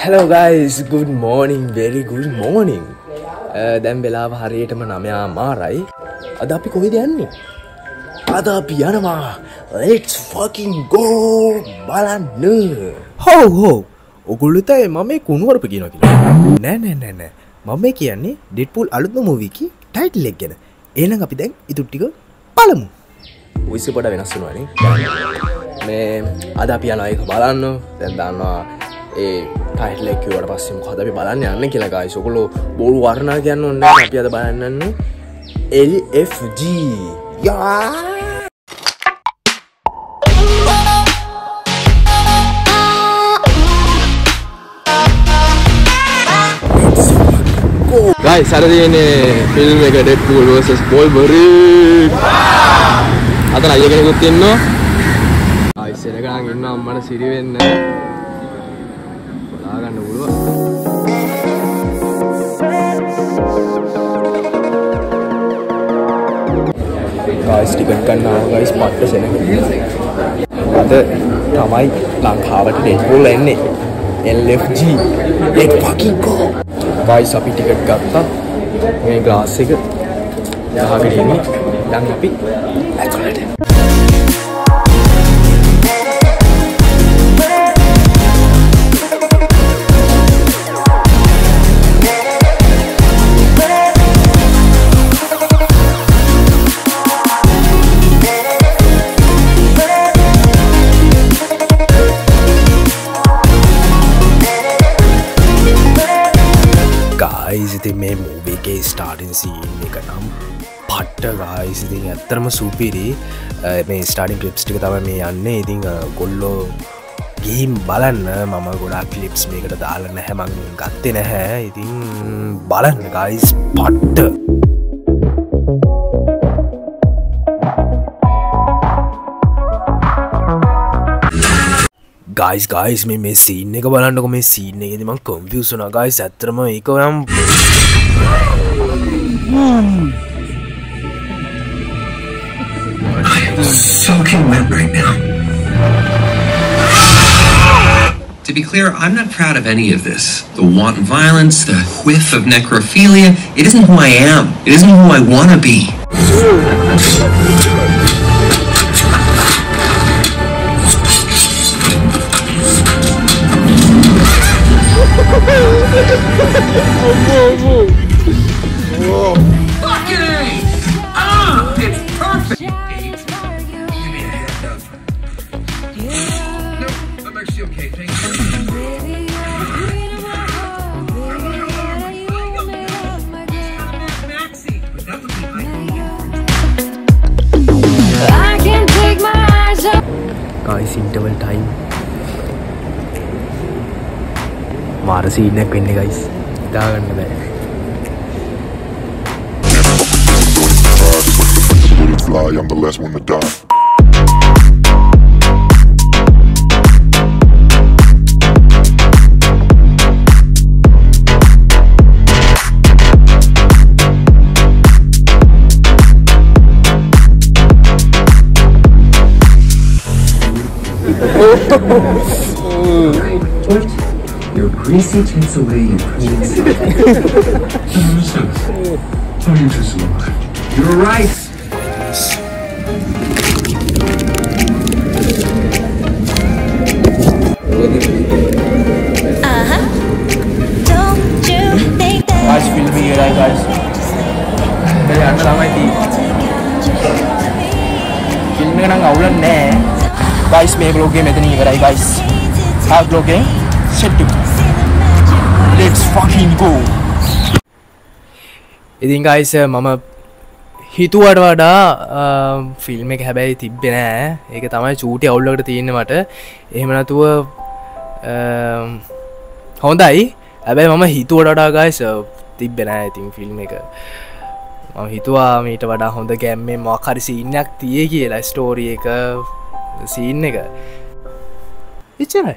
Hello guys good මෝනිින් වෙරි good මෝනිින් දැම් වෙලාව හරියටම නමයා මාරයි අද අපි කොහෙද යන්නේ? අද අපි යනවා. ලෙට්ස් ෆකින් ගෝ බලන්න. හෝ හෝ. ඔගුල්ලතයි මම මේ කුණුවරප කියන කිය නෑ නෑ නෑ නෑ. මම කියන්නේ ඩෙට්පුල් අලුත්ම මූවිකි ටයිටල් එක් ගැන. ඒනම් අපි දැන් ඉතුට්ටික පලමු විසි පොට වෙනස්සුනවානේ මේ අද අපි යනයක බලන්න. දැන්දන්නවා ඒ ටයිටලෙක්වට පස්සෙම හද අපි බලන්න යන්න කියලගයි සොකොලු බොරු වර්ණා කියන්න ඔන්න අපි අද බලන්නන්න LFG යා ගයි සර තියනේ ෆිල්ම් එක ඩෙට්පුල් වර්සස් බොල්බරි අතන අය කෙනෙකුත් ඉන්නවා. අයිස්සෙනකං ඉන්න අම්මට සිරිවෙන්න බලාගන්න පුළුව. ගයිස් ටිකට් ගන්නාව ගයිස් පට්ට සෙන අද තමයි ලංකාවට ඩෙට්පුල් එන්නේ. LFG එක් පකිකෝ ගයිස් අපි ටිකට් ගත්තා. මේ ග්ලාස් එක. යහගෙනන්නේ දැන් අපි ඇතුළට ගායිසිති මේ මූබේගේ ස්ටාටින් සීන් එක නම් පට්ට ගායිසිතින් ඇත්තරම සූපිරි. මේ ස්ටාඩින් කලිප්ස් ටික තම මේ යන්න. ඉතිං ගොල්ලෝ ගීම් බලන්න. මම ගොඩා කලිප්ස් මේකට දාලන්න හැමං ගත්තෙ නැහැ. ඉතින් බලන්න ගයිස් පට්ට. ගයිස් ගයිස් මේ මේ සීන් එක බලන්නක මේ සීන් එකෙදම කොම්පියසුන ගයිස් ඇතරම එක නම් soaking wet right now. To be clear, I'm not proud of any of this. The wanton violence, the whiff of necrophilia, it isn't who I am. It isn't who I want to be. इस interval time മാറി സീനൊക്കെ പിന്നെ guys ഇതാ കണ്ടത് Fly, I'm the last one to die. George, your greasy chins away your presence. I'm interested in life. You're right. आज field में ये life आज मेरे अण्ण रामायती ಫಿಲ್ಮಿಗೆ ನಂಗೆ ಅವಳನ್ನೇ ගයිස් මේ බ්ලොග් එක මෙතනින් ඉවරයි ගයිස් ආ බ්ලොග් එක? Set let's fucking go. ඉතින් ගයිස් මම හිතුවට වඩා ෆිල්ම් එක හැබැයි තිබ්බෙ නෑ. ඒක තමයි චූටි අවුල්ලකට තියෙන මට. එහෙම නැතුව හොඳයි. හැබැයි මම හිතුවට වඩා ගයිස් තිබ්බෙනෑ ඉතින් ෆිල්ම් එක. මම හිතුවා මීට වඩා හොඳ ගැම්මේ මොකරි සින්නක් තිය කියලා ස්ටෝරිය එක. සීන් එක. එච්චරයි.